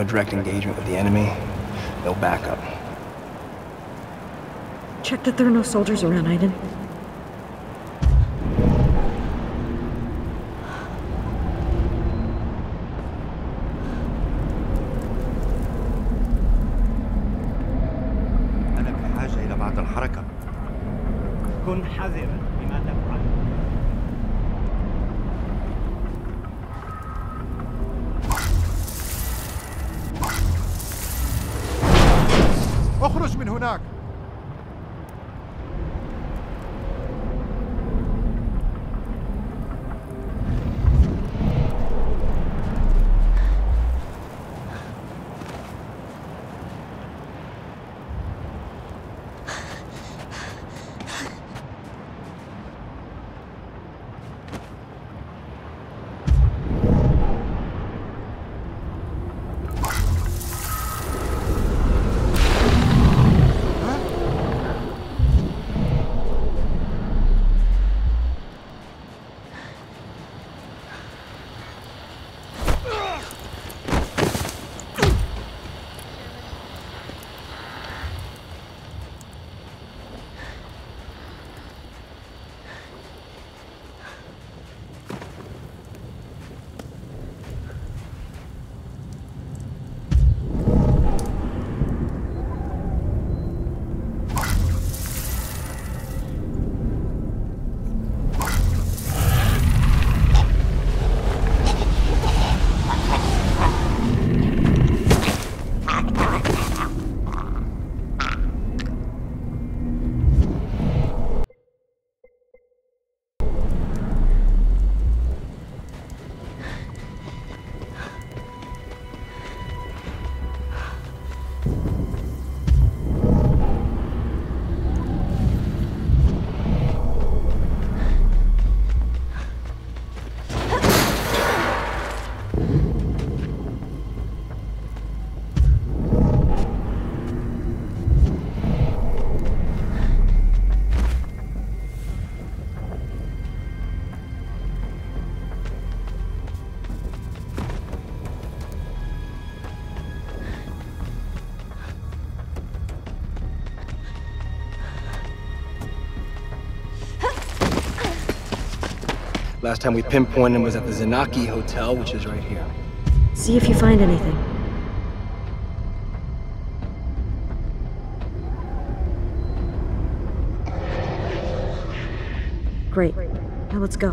No direct engagement with the enemy. No backup. Check that there are no soldiers around, Aiden. Last time we pinpointed him was at the Zanaki Hotel, which is right here. See if you find anything. Great. Now let's go.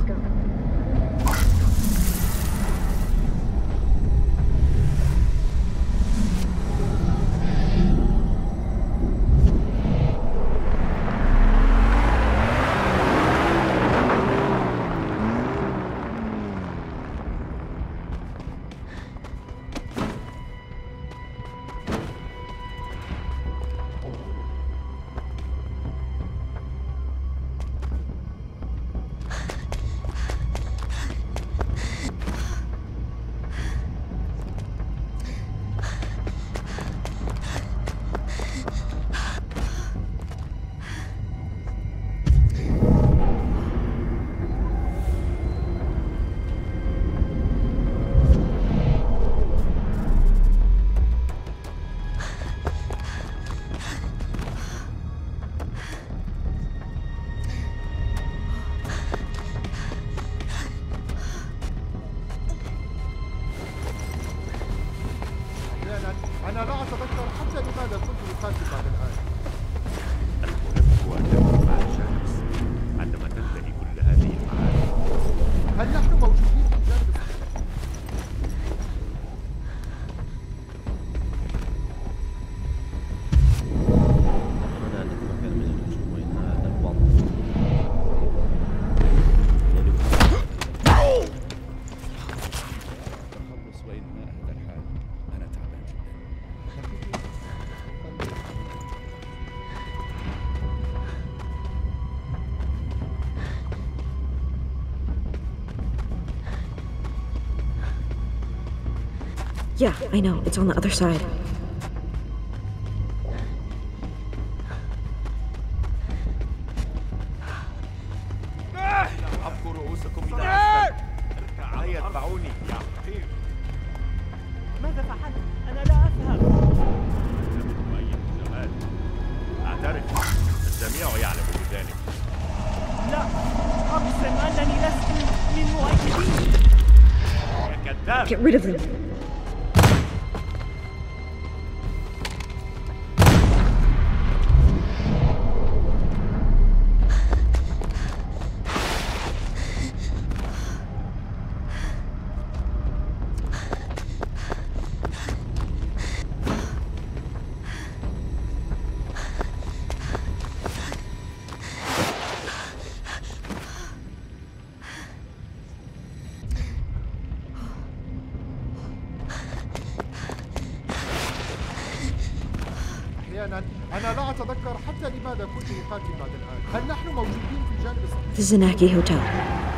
Yeah, I know. It's on the other side. This is an Aki Hotel.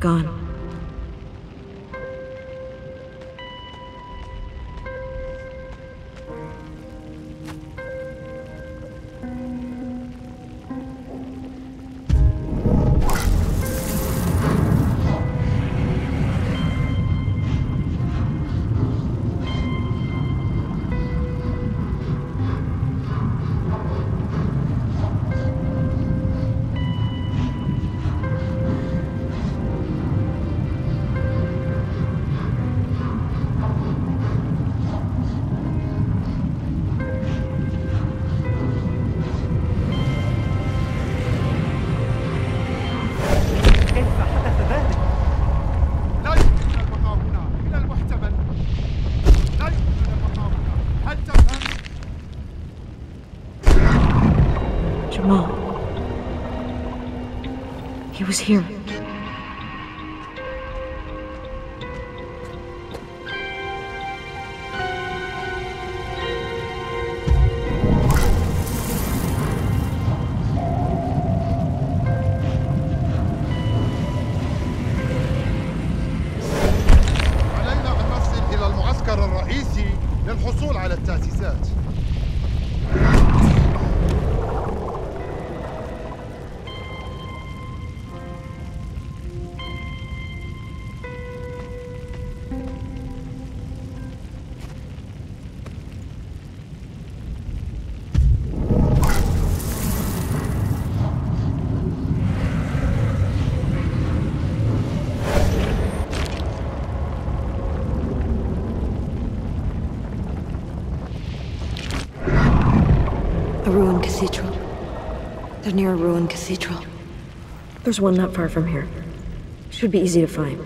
gone. He was here. They're near a ruined cathedral. There's one not far from here. Should be easy to find.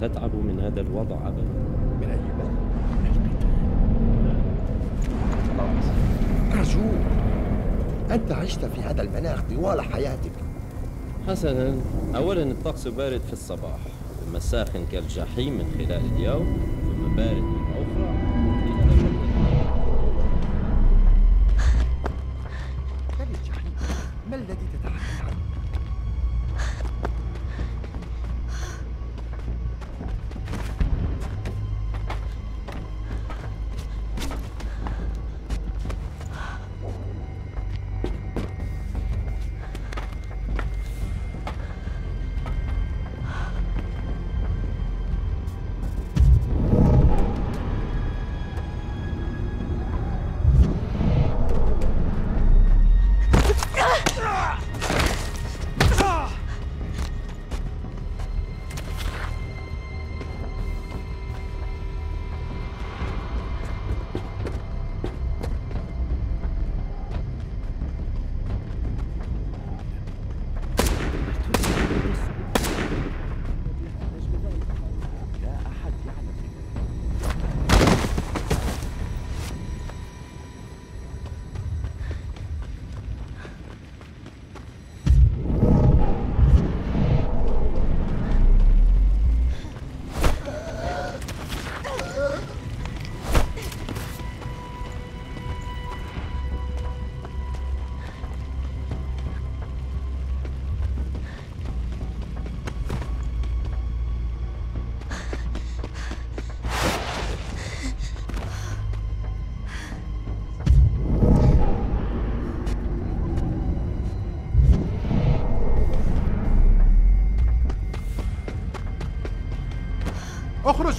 تتعبوا من هذا الوضع أبدا. من أي بلد؟ أرجوك أنت عشت في هذا المناخ طوال حياتك. حسنا. أولا الطقس بارد في الصباح ثم ساخن كالجحيم من خلال اليوم ثم بارد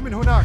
من هناك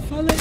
Fala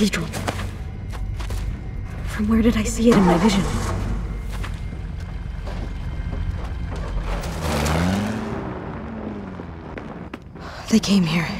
cathedral. From where did I see it in my vision? They came here.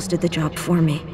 Almost did the job for me.